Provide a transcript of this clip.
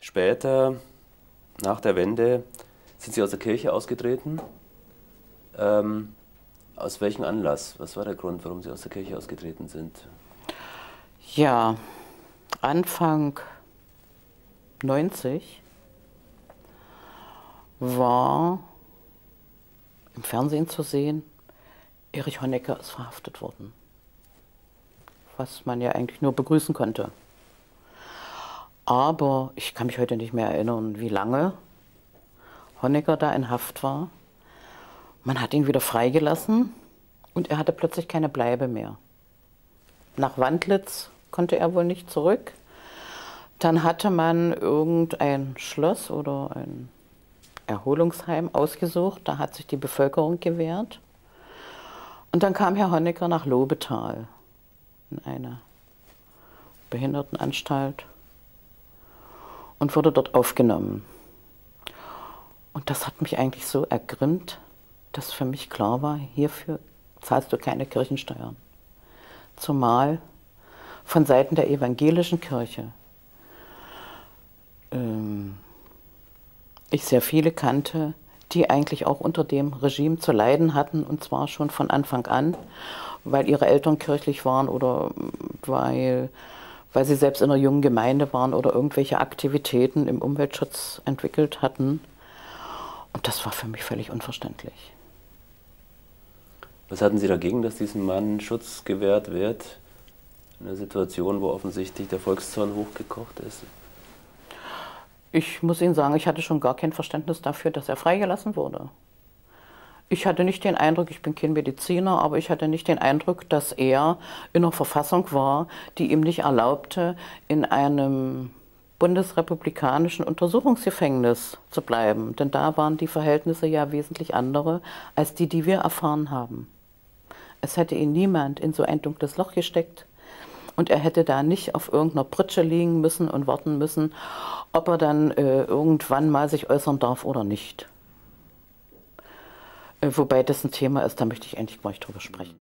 Später, nach der Wende, sind Sie aus der Kirche ausgetreten. Ähm, aus welchem Anlass? Was war der Grund, warum Sie aus der Kirche ausgetreten sind? Ja, Anfang 90 war im Fernsehen zu sehen, Erich Honecker ist verhaftet worden. Was man ja eigentlich nur begrüßen konnte. Aber ich kann mich heute nicht mehr erinnern, wie lange Honecker da in Haft war. Man hat ihn wieder freigelassen und er hatte plötzlich keine Bleibe mehr. Nach Wandlitz konnte er wohl nicht zurück. Dann hatte man irgendein Schloss oder ein Erholungsheim ausgesucht. Da hat sich die Bevölkerung gewehrt. Und dann kam Herr Honecker nach Lobetal in eine Behindertenanstalt und wurde dort aufgenommen. Und das hat mich eigentlich so ergrimmt, dass für mich klar war, hierfür zahlst du keine Kirchensteuern. Zumal von Seiten der evangelischen Kirche ähm, ich sehr viele kannte, die eigentlich auch unter dem Regime zu leiden hatten, und zwar schon von Anfang an, weil ihre Eltern kirchlich waren oder weil, weil sie selbst in einer jungen Gemeinde waren oder irgendwelche Aktivitäten im Umweltschutz entwickelt hatten. Und das war für mich völlig unverständlich. Was hatten Sie dagegen, dass diesem Mann Schutz gewährt wird? In einer Situation, wo offensichtlich der Volkszorn hochgekocht ist? Ich muss Ihnen sagen, ich hatte schon gar kein Verständnis dafür, dass er freigelassen wurde. Ich hatte nicht den Eindruck, ich bin kein Mediziner, aber ich hatte nicht den Eindruck, dass er in einer Verfassung war, die ihm nicht erlaubte, in einem bundesrepublikanischen Untersuchungsgefängnis zu bleiben. Denn da waren die Verhältnisse ja wesentlich andere als die, die wir erfahren haben. Es hätte ihn niemand in so ein dunkles Loch gesteckt. Und er hätte da nicht auf irgendeiner Pritsche liegen müssen und warten müssen, ob er dann äh, irgendwann mal sich äußern darf oder nicht. Äh, wobei das ein Thema ist, da möchte ich endlich mal drüber sprechen.